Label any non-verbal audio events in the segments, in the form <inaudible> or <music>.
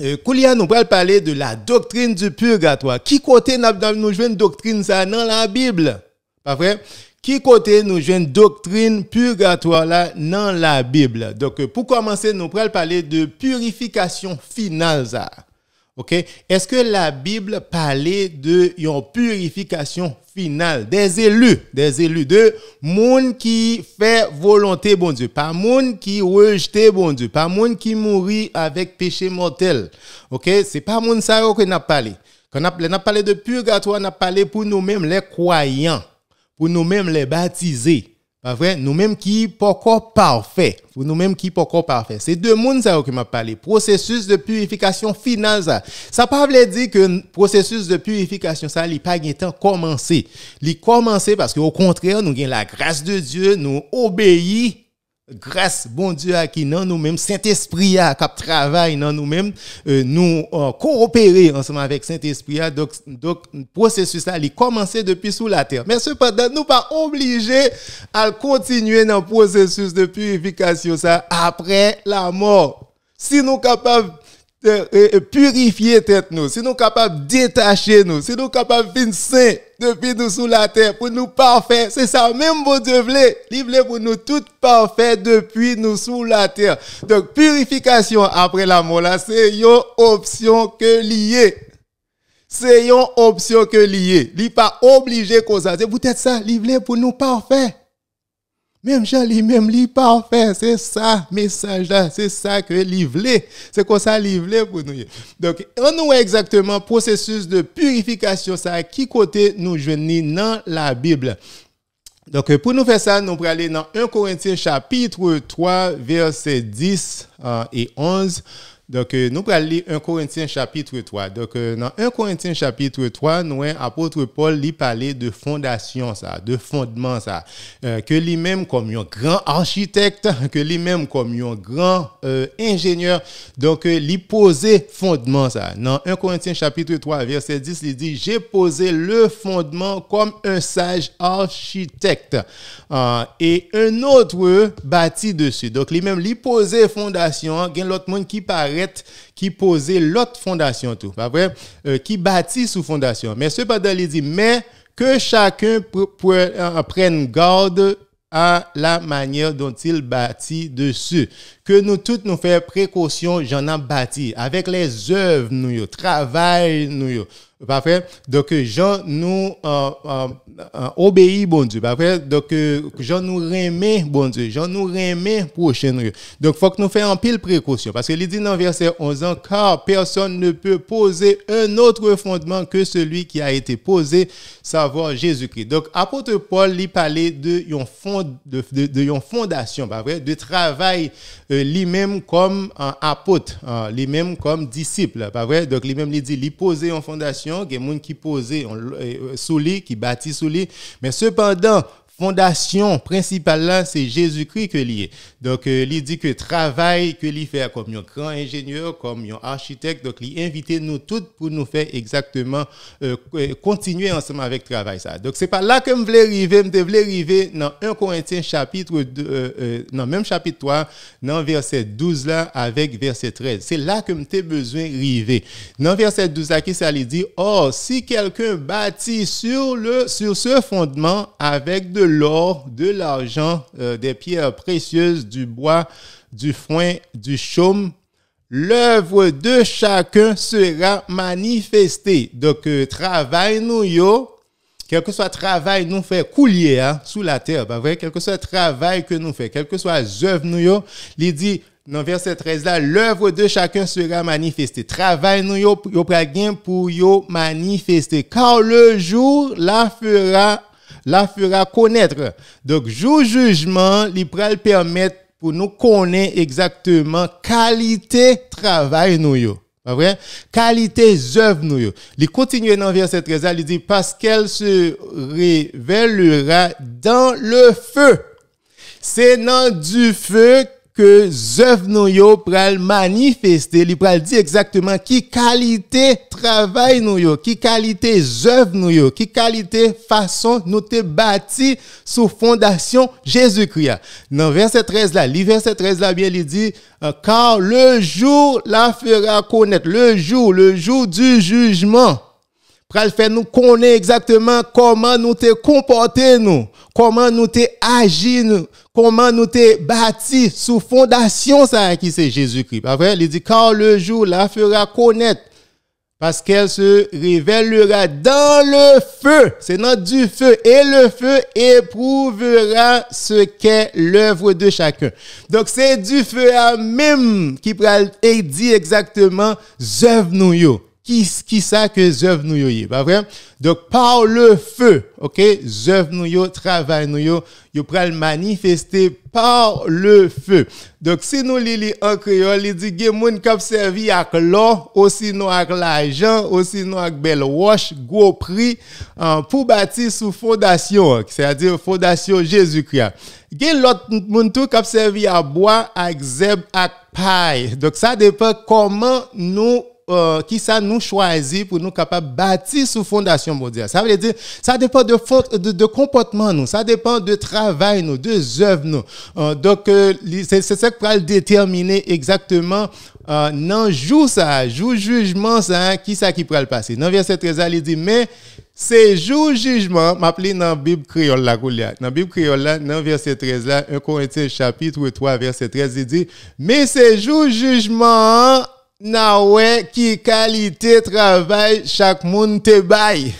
euh, Koulia nous va parler de la doctrine du purgatoire. Qui côté nous une doctrine ça dans la Bible? Pas vrai? Qui côté nous une doctrine purgatoire là dans la Bible? Donc, euh, pour commencer, nous allons parler de purification finale ça. OK? Est-ce que la Bible parlait de purification finale? Des élus, des élus de monde qui fait volonté bon Dieu, pas monde qui rejette bon Dieu, pas monde qui mourit avec péché mortel. OK? C'est pas monde ça qu'on a parlé. Quand on a parlé de purgatoire, on a parlé pour nous-mêmes les croyants, pour nous-mêmes les baptisés. Pas vrai? Nous-mêmes qui pas parfait? Nous-mêmes qui pas parfait? C'est deux mondes ça qui m'a parlé. Processus de purification finale ça. Ça pas dire que processus de purification ça il pas temps commencé. Il commencé parce qu'au contraire, nous avons la grâce de Dieu, nous obéissons grâce bon Dieu à qui non nous-mêmes Saint-Esprit a qui travaille dans nous-mêmes euh, nous euh, coopérer ensemble avec Saint-Esprit. Donc donc processus là il commencé depuis sous la terre. Mais cependant nous pas obligés à continuer dans le processus de purification ça après la mort. Si nous capables purifier tête nous, si nous capables de détacher nous, si nous capables de saint depuis nous sous la terre pour nous parfaits, c'est ça même bon Dieu voulait, pour nous tout parfaits depuis nous sous la terre. Donc purification après la mort là, c'est une option que lié. C'est une option que lié. Il pas obligé qu'on ça. C'est peut-être ça, il pour nous parfaits. Même Jean lui-même, lui parfait. C'est ça, message là. C'est ça que voulait. C'est quoi ça voulait pour nous? Donc, on nous exactement processus de purification, ça, qui côté nous joignons dans la Bible. Donc, pour nous faire ça, nous allons aller dans 1 Corinthiens chapitre 3, verset 10 euh, et 11. Donc, euh, nous allons lire 1 Corinthiens chapitre 3. Donc, euh, dans 1 Corinthiens chapitre 3, nous, apôtre Paul, lui parlait de fondation, ça, de fondement, ça. Euh, que lui-même, comme un grand architecte, <laughs> que lui-même, comme un grand ingénieur, donc, lui posait fondement, ça. Dans 1 Corinthiens chapitre 3, verset 10, il dit, j'ai posé le fondement comme un sage architecte. et un autre bâti dessus. Donc, lui-même, lui posait fondation, il y a l'autre monde qui paraît qui posait l'autre fondation tout, pas vrai, euh, qui bâtit sous fondation. Mais cependant, il dit, mais que chacun prenne garde à la manière dont il bâtit dessus. Que nous tous nous faisons précaution, j'en ai bâti. Avec les œuvres, nous, travail, nous, Parfait. Donc, Jean nous euh, euh, euh, bon Dieu. Donc, Jean nous remet, bon Dieu. Jean nous remet prochain. Donc, il faut que nous fassions en pile précaution. Parce qu'il dit dans verset 11 ans, car personne ne peut poser un autre fondement que celui qui a été posé, savoir Jésus-Christ. Donc, apôtre Paul, il parlait de fond, de, fondation, pas vrai, de travail lui-même comme apôtre, lui-même comme disciple, pas vrai? Donc, lui-même, il dit, il posait une fondation il y a des gens qui posent sous lui, qui bâtissent sous lui. Mais cependant, fondation principale là, c'est Jésus-Christ que lié. Donc, euh, dit que travail que lui fait comme un grand ingénieur, comme un architecte, donc il invite nous tous pour nous faire exactement euh, euh, continuer ensemble avec travail ça. Donc, c'est pas là que je voulais arriver, je voulais arriver dans 1 Corinthiens chapitre 2, dans même chapitre 3, dans verset 12 là, avec verset 13. C'est là que j'ai besoin d'arriver. Dans verset 12 là, qui ça lui dit, oh, si quelqu'un bâtit sur le, sur ce fondement avec de l'or, de l'argent, euh, des pierres précieuses, du bois, du foin, du chaume, l'œuvre de chacun sera manifestée. Donc, euh, travail nous, yo, quel que soit travail nous fait couler hein, sous la terre, pas vrai? Quel que soit travail que nous fait, quel que soit l'œuvre nous, yo, il dit, dans verset 13 là, l'œuvre de chacun sera manifestée. Travail nous yo, yo pour yo manifester. Car le jour la fera la fera connaître. Donc, jour jugement, il permettre pour nous connaître exactement qualité travail nous yo. Vrai? Qualité œuvre nous. Il continue dans verset 13, il dit parce qu'elle se révélera dans le feu. C'est dans du feu que œuvres nous yo pral manifester, il pral exactement qui qualité travail nous qui qualité œuvre nous qui qualité façon nous te bâti sous fondation Jésus-Christ. Dans verset 13 là, le verset 13 là bien il dit euh, car le jour la fera connaître, le jour, le jour du jugement pral faire nous connaître exactement comment nous te comporter nous, comment nous te agir comment nous te bâti sous fondation ça qui c'est Jésus-Christ. Après, il dit car le jour la fera connaître parce qu'elle se révélera dans le feu. C'est dans du feu. Et le feu éprouvera ce qu'est l'œuvre de chacun. Donc, c'est du feu à même qui dit exactement œuvre nous qui, qui ça que œuvres nous yo pas vrai? Donc, par le feu, ok, œuvres nous yo, travail nous yo, yo pral manifester par le feu. Donc, si nous lisons en créole, il dit, gen moun kap servi ak l'or, aussi nous ak l'argent, aussi nous ak bel wash, gros prix, hein, pour bâtir sous fondation, c'est-à-dire fondation Jésus-Christ. Gen l'autre moun tout kap servi à bois, ak zeb, ak paille. Donc, ça dépend comment nous euh, qui ça nous choisit pour nous capables de bâtir sous fondation mondiale. Ça veut dire, ça dépend de, de, de comportement nous, ça dépend de travail nous, de œuvres nous. Euh, donc, euh, c'est ça qui va déterminer exactement euh, non jour ça, jour jugement ça, qui ça qui pourra le passer. Dans verset 13, il dit, mais c'est jour jugement, dans la Bible créole là, Dans la Bible créole là, dans verset 13 là, 1 Corinthiens chapitre 3, verset 13, il dit, mais c'est jour jugement na qui qualité travail chaque monde te bail.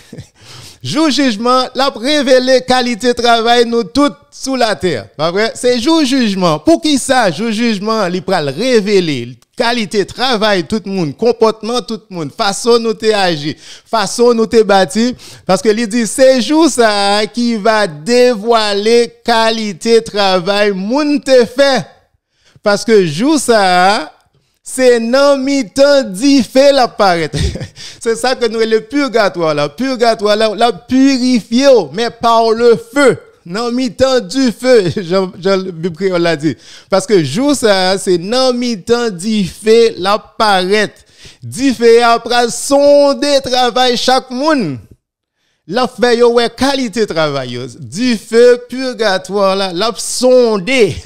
jour jugement, la révélé qualité travail nous toutes sous la terre. C'est jour jugement. Pour qui ça? Jour jugement, il pral révéler qualité travail tout le monde, comportement tout le monde, façon nous te agir, façon nous te bâti. Parce que il dit, c'est jour ça qui va dévoiler qualité travail moun te fait. Parce que jour ça, c'est non mi-temps fait l'apparaître. <laughs> c'est ça que nous le purgatoire là. Purgatoire là, la purifié, mais par le feu. Non mi-temps du feu, <laughs> Jean, Jean Bible l'a dit. Parce que jour ça, c'est non mi-temps fait l'apparaître. Du fait après sonder travail chaque monde. La fait yo qualité travail. Feu purgatoire là, l'a sondé. <laughs>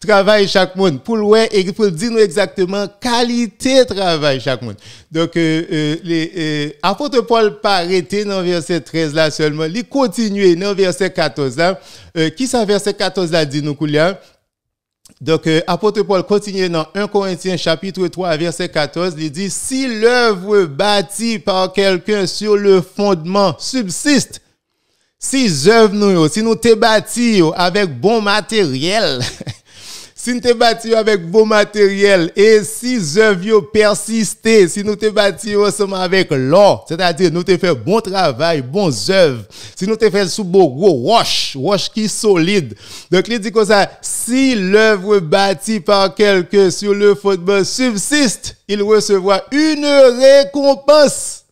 travail chaque monde. Pour ouais et pour dire nous exactement qualité travail chaque monde. Donc euh, euh, les euh, apôtre Paul pas arrêté dans verset 13 là seulement. Il continue dans verset 14 là. Euh, qui ça verset 14 là dit nous coulia donc, euh, apôtre Paul continue dans 1 Corinthiens chapitre 3 verset 14, il dit, si l'œuvre bâtie par quelqu'un sur le fondement subsiste, si l'œuvre nous, si nous te bâti avec bon matériel, <laughs> Si nous te bâti avec beau matériel et si œuvres persisté, si nous te bâti ensemble avec l'or, c'est-à-dire nous te fait bon travail, bon œuvres, si nous te fait sous beau gros wash, wash qui solide. Donc il dit comme ça, si l'œuvre bâtie par quelqu'un sur le football subsiste, il recevra une récompense.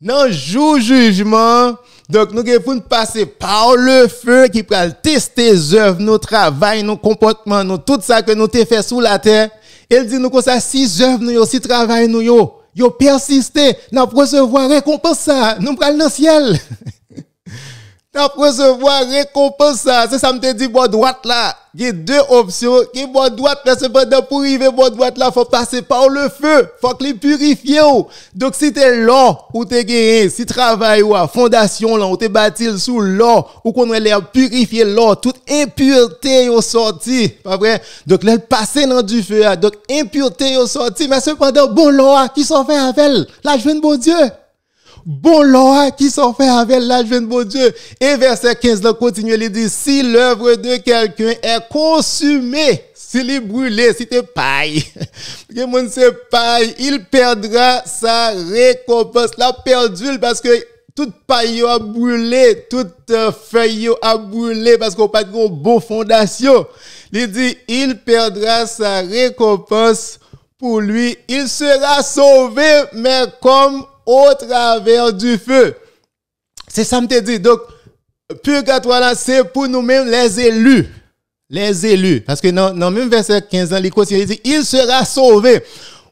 Non, jour jugement, donc, nous devons passer par le feu qui peut tester les œuvres, nos travail, nos comportements, tout ça que nous avons fait sous la terre. Il dit nous que ça, si œuvres, nous, si travail, nous, yo, yo persisté, nous recevoir récompense nous prenons le ciel. <laughs> nous recevoir récompense ça. C'est ça, me te dit, bon, droite là. Il y a deux options. Qui bon droite, mais cependant, pour arriver bon droite là, faut passer par le feu. Faut que les purifier. Donc, si t'es là, ou t'es gagné, si travail ou à fondation là, ou t'es bâti sous l'eau, ou qu'on a purifier l'eau, toute impureté au sorti. Pas vrai? Donc, là, passer dans du feu, donc impureté au sorti, mais cependant, bon l'eau, qui s'en fait avec? La joie de bon Dieu bon loi qui sont faits avec la de bon Dieu. Et verset 15, là, continue, il dit, si l'œuvre de quelqu'un est consumée, s'il est brûlé, si t'es paille, <laughs> que paille, il perdra sa récompense. La perdu parce que toute paille a brûlé, toute euh, feuille a brûlé parce qu'on pas de bon fondation. Il dit, il perdra sa récompense pour lui. Il sera sauvé, mais comme au travers du feu. C'est ça me te dit. Donc, purgatoire là, c'est pour nous-mêmes les élus. Les élus. Parce que dans, dans même verset 15 ans, il dit, il sera sauvé.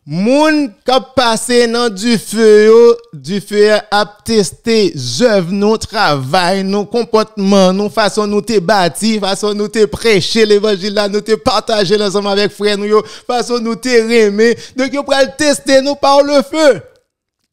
Moun kap passé dans du feu du feu a testé œuvres nous travail nous comportement nous façon nous te bâti façon nous te prêcher l'évangile là nous te partager ensemble avec frères nous façon nous te remer donc yo pral tester nous par le feu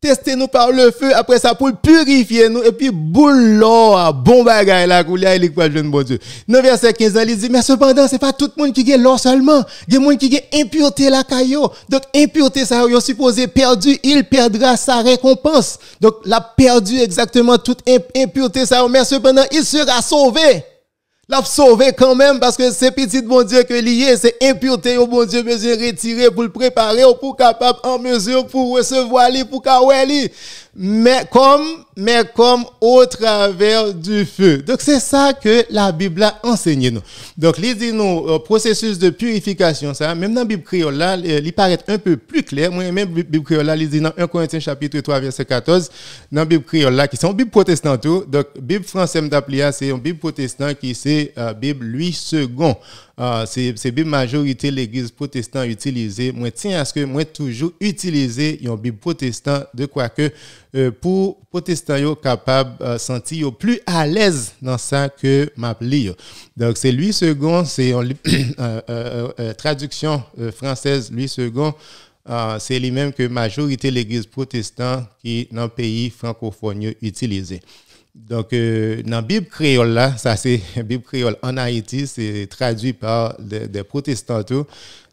testez-nous par le feu, après ça pour purifier nous, et puis boule l'or, bon bagay là, pour aller pour jeune bon Dieu? Dans verset 15, il dit, mais cependant, c'est pas tout le monde qui a l'or seulement, il y a monde qui a impureté la caillou. Donc, impureté, ça, il supposé perdu, il perdra sa récompense. Donc, l'a perdu exactement toute impureté, ça, mais cependant, il sera sauvé l'a sauvé quand même parce que c'est petit bon Dieu que lié, c'est impureté au bon Dieu besoin retirer pour le préparer pour capable en mesure pour recevoir lui pour lui mais comme, mais comme au travers du feu. Donc c'est ça que la Bible a enseigné nous. Donc il dit nous, euh, processus de purification, ça, même dans la Bible créole là, il paraît un peu plus clair. Moi, même la Bible créole là, il dit dans 1 Corinthiens chapitre 3, verset 14, dans la Bible créole là, qui sont Bible protestante, donc Bible française d'appli, c'est une Bible protestante qui c'est euh, Bible Louis second. Ah, c'est Bible majorité l'église protestante utilisée. Moi, tiens à ce que moi toujours utiliser une Bible protestante de quoi que euh, pour protestants yo capable de euh, sentir plus à l'aise dans ça que m'a Donc c'est lui second, c'est <clears throat> une euh, traduction française lui second. c'est lui-même que majorité l'église protestante qui dans le pays francophone utilisé. Donc, euh, dans la Bible créole, là, ça c'est <laughs> Bible créole en Haïti, c'est traduit par des, protestants.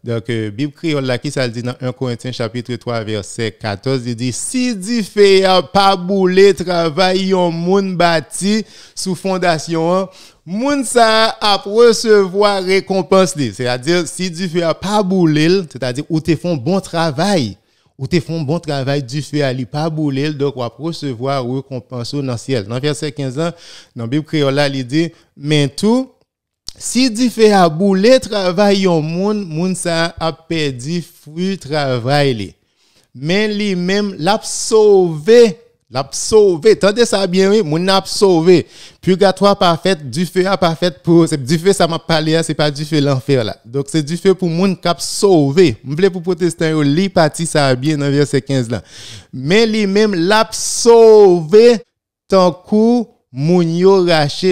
Donc, euh, Bible créole, là, qui ça dit dans 1 Corinthiens chapitre 3, verset 14, il dit, si du fait pas boulé travail yon moun bâti sous fondation, moun ça a recevoir récompense. C'est-à-dire, si du fait pas boulé, c'est-à-dire, où te font bon travail ou te font bon travail du feu à pas bouler, donc on va recevoir récompense dans le ciel. Dans verset 15 ans, dans Bible créole, il dit, mais tout, si du feu a bouler travail au monde, moun ça a perdu fruit travail. Mais lui-même l'a sauvé L'a sauvé. Tendez ça bien, oui. Mon a sauvé. Purgatoire parfait, du feu a parfait pour, c'est du feu, ça m'a parlé, hein, c'est pas du feu l'enfer, là. Donc, c'est du feu pour mon cap sauvé. M'plaît pour protestant, li parti ça bien dans verset 15 là. Mais lui-même l'a sauvé tant coup moun yo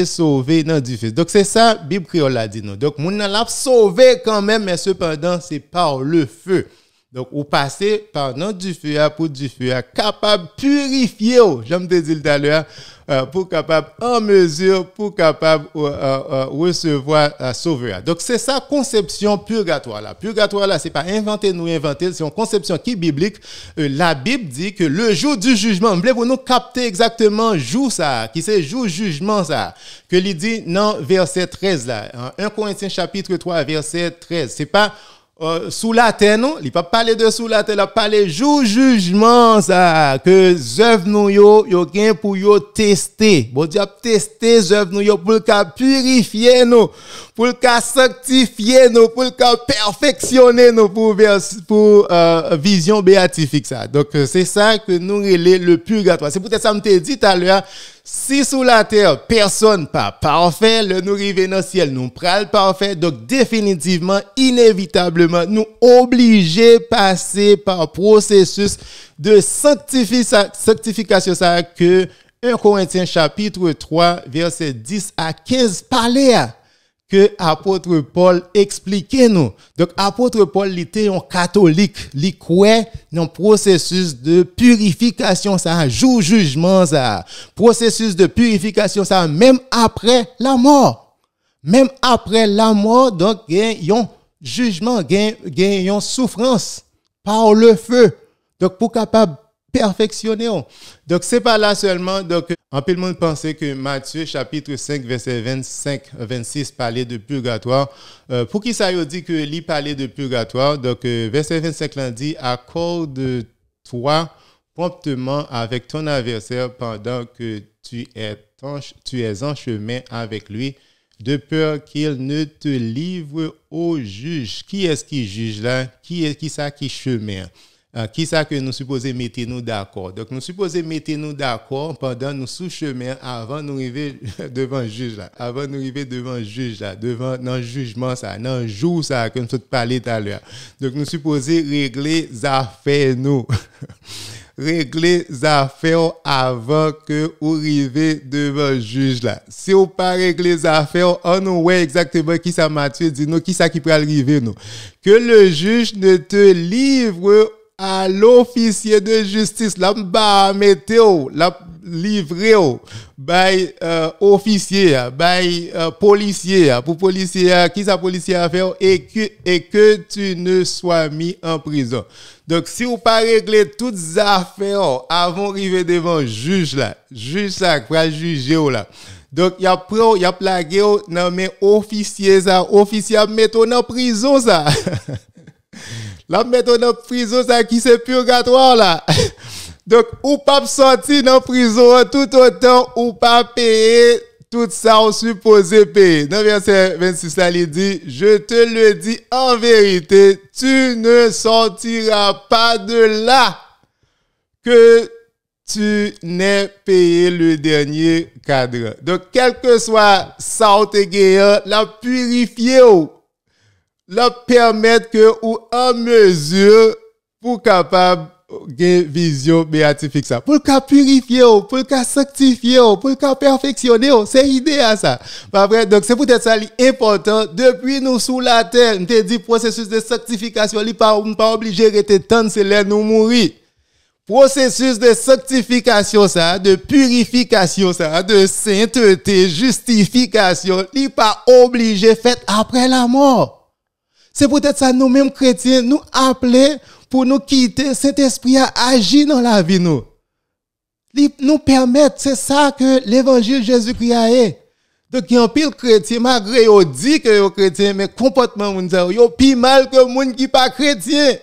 sauvé dans du feu. Donc c'est ça Bible créole a dit. Donc moun l'a sauvé quand même mais cependant c'est par le feu. Donc, vous passez par notre du feu pour du feu capable purifier, j'aime te dire tout euh, pour capable en mesure, pour capable euh, euh, recevoir la sauveur. Donc, c'est ça conception purgatoire là. Purgatoire là, c'est pas inventer nous inventer, c'est une conception qui est biblique. la Bible dit que le jour du jugement, vous nous capter exactement jour ça, qui c'est jour jugement ça, que il dit dans verset 13 là, 1 Corinthiens chapitre 3 verset 13. C'est pas euh, sous la terre, non? Il pas parler de sous la terre, il a parlé jour jugement, ça, que œuvres nous yo, pour yo tester. Bon Dieu a testé œuvres nous pour le purifier nous, pour le sanctifier nous, pour le perfectionner nous pour, pour euh, vision béatifique ça. Donc, euh, c'est ça que nous relais le purgatoire. C'est peut-être ça me dit tout à l'heure, si sous la terre, personne pas parfait, le nous arriver dans le ciel, nous pral parfait. Donc, définitivement, inévitablement, nous obligés passer par processus de sanctification, ça que 1 Corinthiens chapitre 3, verset 10 à 15 parlait que apôtre Paul expliquait nous. Donc apôtre Paul était un catholique, il croit dans processus de purification ça, jour jugement ça, processus de purification ça même après la mort. Même après la mort donc il y a un jugement, il y a une souffrance par le feu. Donc pour capable perfectionner. Donc, c'est pas là seulement. Donc, en peu le monde pensait que Matthieu, chapitre 5, verset 25, 26, parlait de purgatoire. Euh, pour qui ça dit que lui parlait de purgatoire? Donc, euh, verset 25, là dit, accorde-toi promptement avec ton adversaire pendant que tu es, en chemin avec lui, de peur qu'il ne te livre au juge. Qui est-ce qui juge là? Qui est qui ça qui chemin? Qui ça que nous supposons mettre nous d'accord? Donc nous supposons mettre nous d'accord pendant nous sous chemin avant nous arriver <laughs> devant le juge là, avant nous arriver devant le juge là, devant le jugement ça, dans le jour ça que nous parlé tout à l'heure. Donc nous supposons régler les affaires nous. <laughs> régler les affaires avant que vous arriviez devant le juge là. Si vous pas régler les affaires, on nous voit exactement qui ça Mathieu dit nous qui ça qui peut arriver nous. Que le juge ne te livre à l'officier de justice, bah, météo, là, livré, by euh, officier, by euh, policier, pour policier, qui ça policier à faire, et que, et que tu ne sois mis en prison. Donc, si vous pas régler toutes les affaires avant d'arriver devant juge, là, juge ça, va juger, là. Donc, il y a pro, il y non, mais officier, ça, officier, mettons en prison, ça. <laughs> La mettre dans prison, ça qui c'est purgatoire là. <laughs> Donc, ou pas sortir dans prison tout autant ou pas payer tout ça on supposé payer. Dans verset 26, là, il dit, je te le dis en vérité, tu ne sortiras pas de là que tu n'aies payé le dernier cadre. Donc, quel que soit ça, la purifier la permettre que ou en mesure pour capable une vision béatifique ça. Pour le purifier pour le sanctifier pour le perfectionner c'est l'idée à ça. Vrai? Donc c'est peut-être ça important. Depuis nous sous la terre on te dit processus de sanctification il pas pas obligé de temps c'est là nous mourir. Processus de sanctification ça de purification ça de sainteté justification il pas obligé fait après la mort c'est peut-être ça, nous-mêmes chrétiens, nous appeler pour nous quitter cet esprit à agir dans la vie, nous. Nous permettre, c'est ça que l'évangile Jésus-Christ a Donc, il y a un pile chrétien, malgré qu'ils dit que sont chrétien, mais comportement, ils sont plus mal que les gens qui pas chrétien.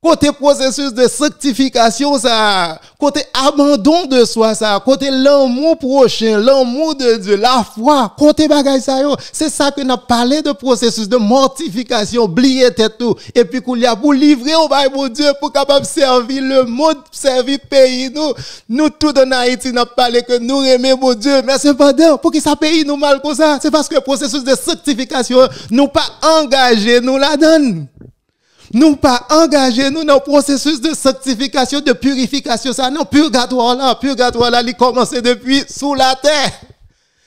Côté processus de sanctification, ça, côté abandon de soi, ça, côté l'amour prochain, l'amour de Dieu, la foi, côté bagay ça c'est ça que nous parlé de processus de mortification, oublier tout, et puis qu'il y a pour livrer au bail pour Dieu, pour capable servir le monde, servir pays, nous, nous tout en Haïti, nous parlé que nous aimons Dieu, mais cependant, pour que ça pays nous mal comme ça, c'est parce que le processus de sanctification, nous pas engagé, nous la donne nous pas engager nous dans le processus de sanctification, de purification. Ça, non, purgatoire là, purgatoire là, il commence depuis sous la terre.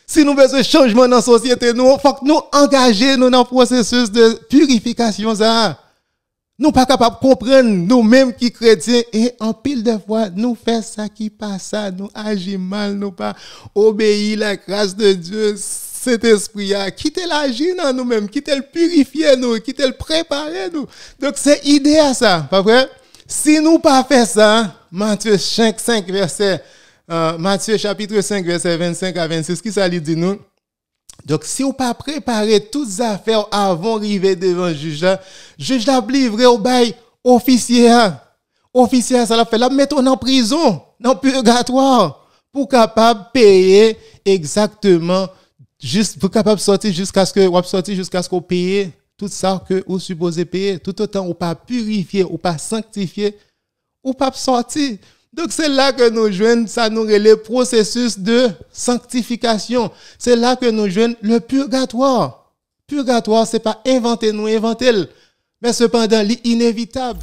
Si nous besoin changement dans la société, nous, faut que nous engager nous dans le processus de purification. Ça. Nous pas capables de comprendre nous-mêmes qui chrétiens et en pile de fois, nous faisons ça qui passe ça, nous agissons mal, nous pas obéir la grâce de Dieu cet esprit a quitté l'agir dans nous-mêmes, quitté le purifier nous, quitté le préparer nous. Donc c'est idée à ça, pas vrai? Si nous pas fait ça, Matthieu 5, 5 verset, Matthieu chapitre 5 verset 25 à 26, qui ça dit nous? Donc, si vous pas préparé toutes affaires avant d'arriver devant le juge, le juge l'a livré au bail officier. Officier, ça l'a fait, la mettre en prison, dans le purgatoire, pour capable payer exactement juste pour capable sortir jusqu'à ce que ou sortir jusqu'à ce qu'on paye tout ça que vous supposez payer. Tout autant ou pas purifier ou pas sanctifier ou pas sortir. Donc c'est là que nous jouons ça nous le processus de sanctification. C'est là que nous jouons le purgatoire. Purgatoire c'est pas inventer nous inventer. Mais cependant l'inévitable